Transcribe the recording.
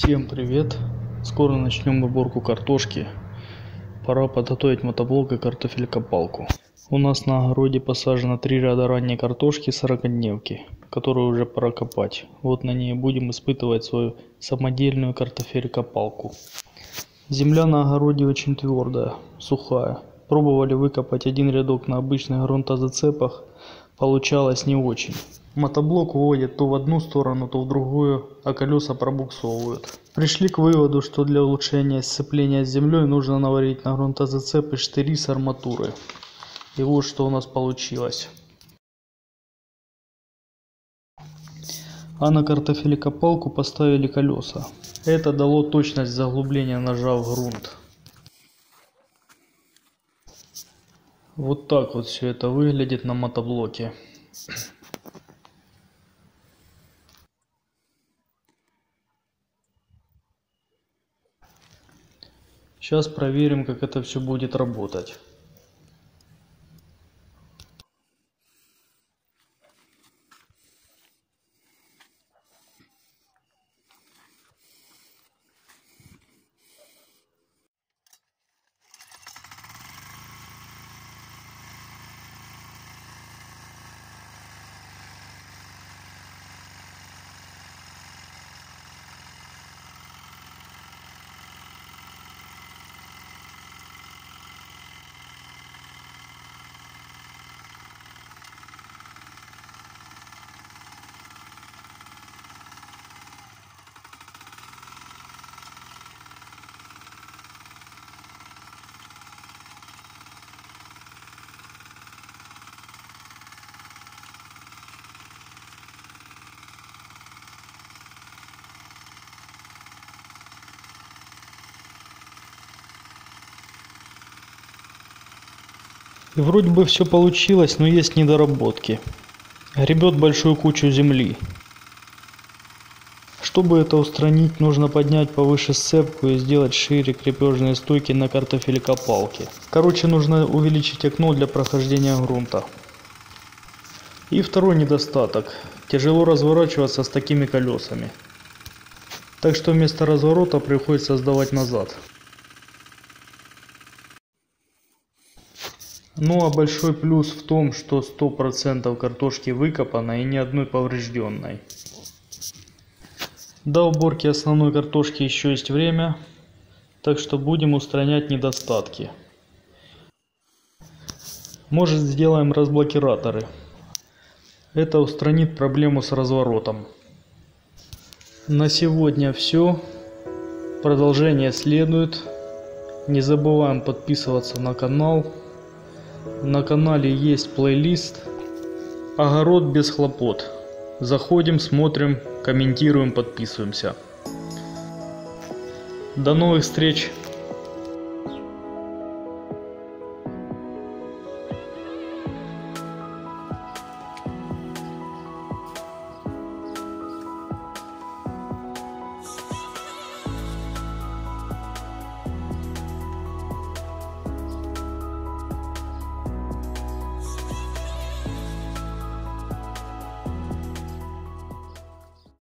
Всем привет! Скоро начнем уборку картошки. Пора подготовить мотоблок и картофелькопалку. У нас на огороде посажено три ряда ранней картошки 40-дневки, которую уже пора копать. Вот на ней будем испытывать свою самодельную картофелькопалку. Земля на огороде очень твердая, сухая. Пробовали выкопать один рядок на обычных грунтозацепах, получалось не очень. Мотоблок уводит то в одну сторону, то в другую, а колеса пробуксовывают. Пришли к выводу, что для улучшения сцепления с землей нужно наварить на грунтозацепы штыри с арматурой. И вот что у нас получилось. А на картофелекопалку поставили колеса. Это дало точность заглубления ножа в грунт. Вот так вот все это выглядит на мотоблоке. Сейчас проверим, как это все будет работать. Вроде бы все получилось, но есть недоработки. Гребет большую кучу земли. Чтобы это устранить, нужно поднять повыше сцепку и сделать шире крепежные стойки на картофелькопалке. Короче, нужно увеличить окно для прохождения грунта. И второй недостаток. Тяжело разворачиваться с такими колесами. Так что вместо разворота приходится сдавать назад. Ну а большой плюс в том, что 100% картошки выкопано и ни одной поврежденной. До уборки основной картошки еще есть время, так что будем устранять недостатки. Может сделаем разблокираторы. Это устранит проблему с разворотом. На сегодня все. Продолжение следует. Не забываем подписываться на канал. На канале есть плейлист «Огород без хлопот». Заходим, смотрим, комментируем, подписываемся. До новых встреч!